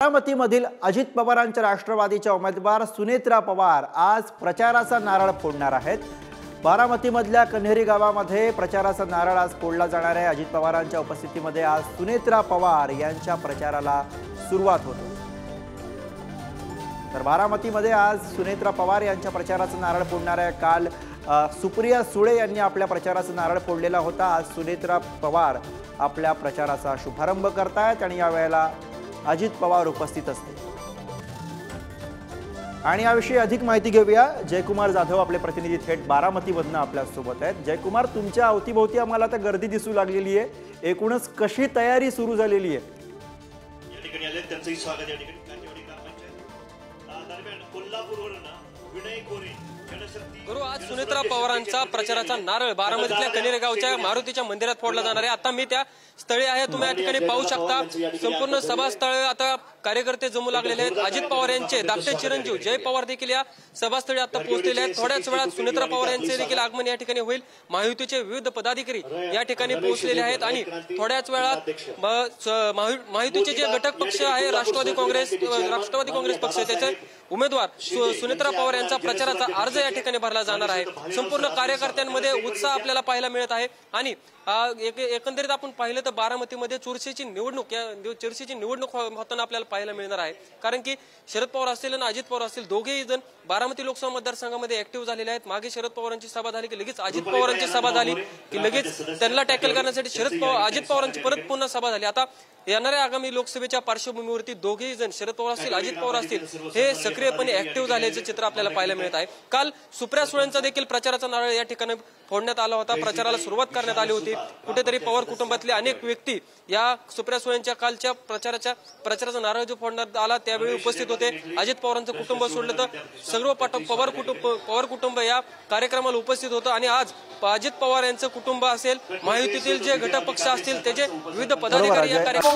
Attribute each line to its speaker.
Speaker 1: बारामतीमधील अजित पवारांच्या राष्ट्रवादीच्या उमेदवार सुनेत्रा पवार आज प्रचाराचा नारळ फोडणार आहेत. बारामतीमधल्या कन्हेरी गावामध्ये प्रचाराचा नारळ आज फोडला जाणार आहे. अजित पवारांच्या उपस्थितीमध्ये आज सुनेत्रा पवार यांच्या प्रचाराला सुरुवात होतो. तर बारामतीमध्ये आज सुनेत्रा पवार यांच्या प्रचाराचा नारळ फोडणार आहे. काल सुप्रिया सुळे यांनी आपल्या प्रचाराचा नारळ फोडलेला होता. आज सुनेत्रा पवार आपल्या प्रचाराचा शुभारंभ करतायत आणि यावेळेला अजित पवार उपस्थित असते. आणि याविषयी अधिक माहिती घेऊया. जयकुमार जाधव आपले प्रतिनिधी थेट बारामतीमधनं आपल्यासोबत आहेत. जयकुमार तुमच्या अवतीभोवती आम्हाला आता गर्दी दिसू लागलेली आहे. एकूणच कशी तयारी सुरू झालेली आहे?
Speaker 2: गुरु आज सुनेत्रा पवारांचा प्रचाराचा नारळ बारामतीतल्या कनेरे गावच्या मारुतीच्या मंदिरात फोडला जाणार आहे. आता मी त्या स्थळी आहे तुम्ही या ठिकाणी पाहू शकता. संपूर्ण सभास्थळ आता कार्यकर्ते जमू लागलेले आहेत. अजित पवार यांचे धाकटे चिरंजीव जय पवार देखील या सभास्थळी आता पोहोचलेले आहेत. थोड्याच वेळात सुनेत्रा पवार यांचे देखील आगमन या ठिकाणी होईल. महायुतीचे विविध पदाधिकारी या ठिकाणी पोहोचलेले आहेत आणि थोड्याच वेळात महायुतीचे जे घटक पक्ष आहे राष्ट्रवादी काँग्रेस राष्ट्रवादी काँग्रेस पक्ष त्याचे उमेदवार सुनेत्रा पवार यांचा प्रचाराचा अर्ज या ठिकाणी भरला जाणार आहे. संपूर्ण कार्यकर्त्यांमध्ये उत्साह आपल्याला पाहायला मिळत आहे. आणि एकंदरीत आपण पाहिलं तर बारामतीमध्ये चुरशीची निवडणूक या चुरशीची निवडणूक हो-, होताना आपल्याला पाहायला मिळणार आहे. कारण की शरद पवार असतील आणि अजित पवार असतील दोघेही जण बारामती लोकसभा मतदारसंघामध्ये ऍक्टिव्ह झालेले आहेत. मागे शरद पवारांची सभा झाली की लगेच अजित पवारांची सभा झाली की लगेच त्यांना टॅकल करण्यासाठी शरद पवार अजित पवारांची परत पुन्हा सभा झाली. आता येणाऱ्या आगामी लोकसभेच्या पार्श्वभूमीवरती दोघेही जण शरद पवार असतील अजित पवार असतील हे सक्रियपणे ऍक्टिव्ह झाल्याचे चित्र आपल्याला पाहायला मिळत आहे. काल सुप्रिया सुळेंचा देखील प्रचाराचा नारळ या ठिकाणी फोडण्यात आला होता. प्रचाराला सुरुवात करण्यात आली होती. कुठेतरी पवार कुटुंबातले अनेक व्यक्ती या सुप्रिया सुळेंच्या कालच्या प्रचाराच्या प्रचाराचा नारळ जो फोडण्यात आला त्यावेळी उपस्थित होते. अजित पवारांचं कुटुंब सोडलं तर सर्व पवार कुटुंब पवार कुटुंब या कार्यक्रमाला उपस्थित होतं. आणि आज अजित पवार यांचं कुटुंब असेल महायुतीतील जे घटक पक्ष असतील त्याचे विविध पदाधिकारी या कार्यक्रम